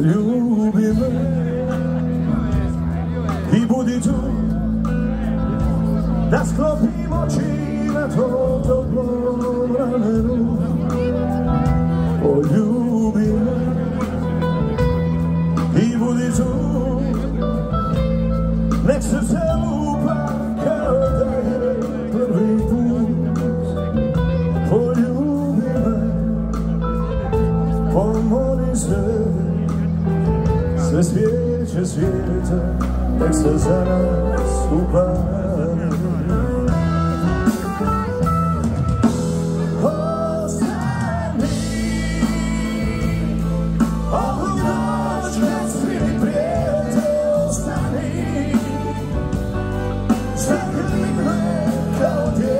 Me i budi tu Da sklopim oči na tom toplom ramenu Poljubi me i budi tu Nek se lupa kao da je prvi put Poljubi me, pomoli se Со свечи света, так слеза нас упали. Закрыть мы колдей.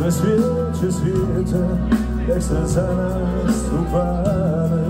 Sve svijeće svijeta, nek se za nas upale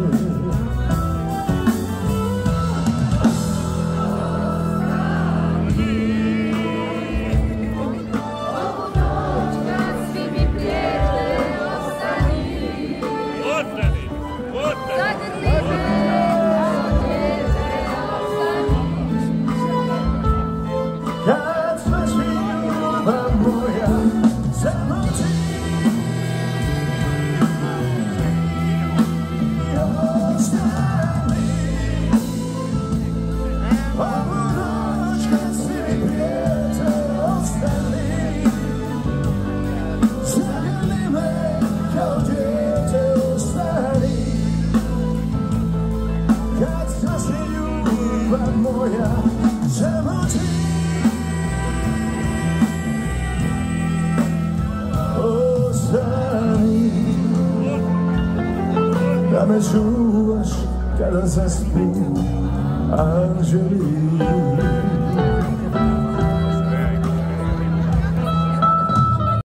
Da me čuvaš kada zaspu anđeli